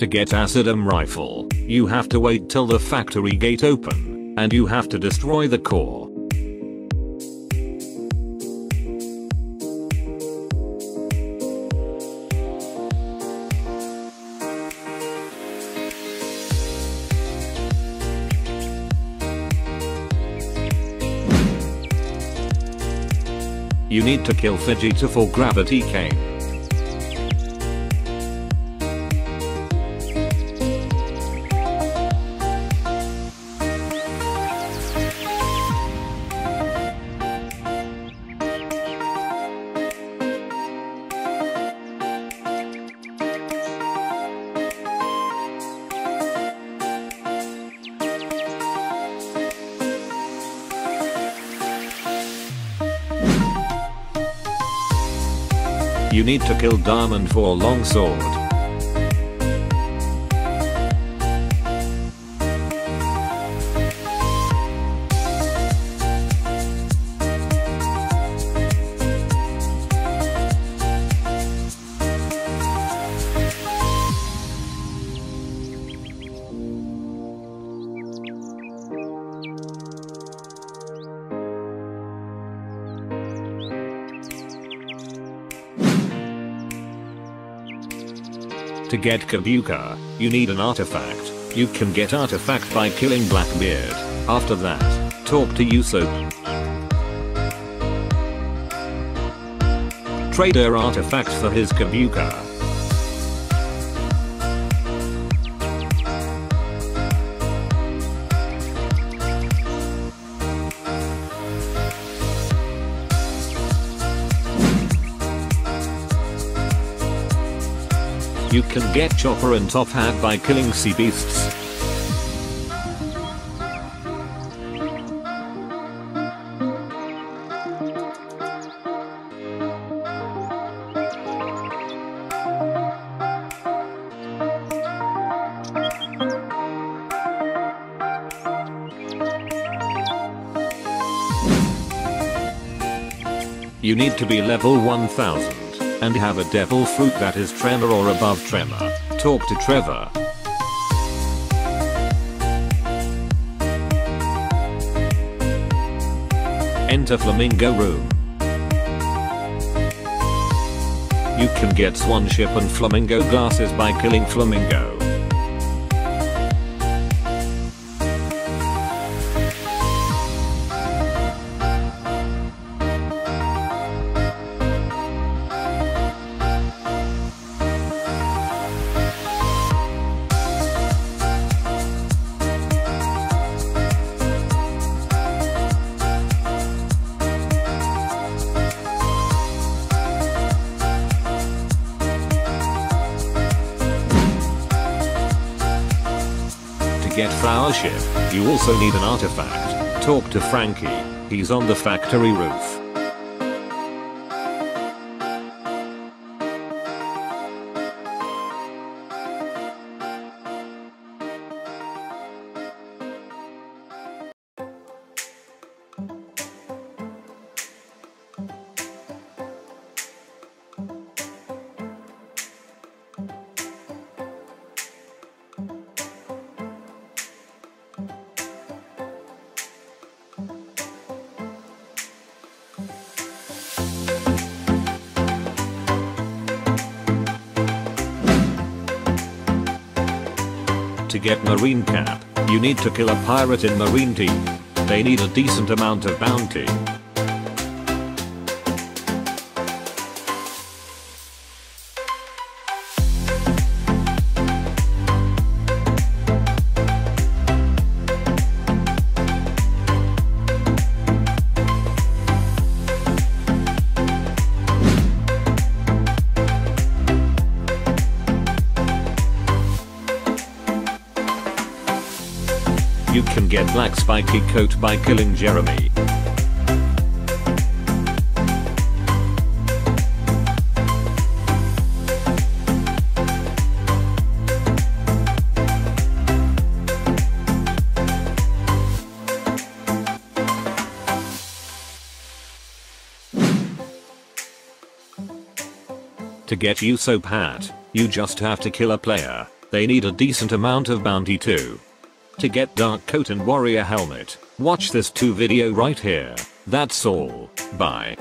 To get Acidum rifle, you have to wait till the factory gate open, and you have to destroy the core. You need to kill Vegeta for Gravity Cane. You need to kill Diamond for Longsword. To get Kabucha, you need an artifact. You can get artifact by killing Blackbeard. After that, talk to Usoap. Trader artifacts for his Kabucha. You can get Chopper and Top Hat by killing sea beasts. You need to be level 1000 and have a devil fruit that is tremor or above tremor. Talk to Trevor. Enter Flamingo Room. You can get Swan Ship and Flamingo glasses by killing Flamingo. Get Flower Ship, you also need an artifact. Talk to Frankie, he's on the factory roof. To get Marine Cap, you need to kill a pirate in Marine Team. They need a decent amount of bounty. You can get Black Spiky Coat by killing Jeremy. To get you Usoap Hat, you just have to kill a player. they need a decent amount of bounty too. To get dark coat and warrior helmet, watch this 2 video right here. That's all. Bye.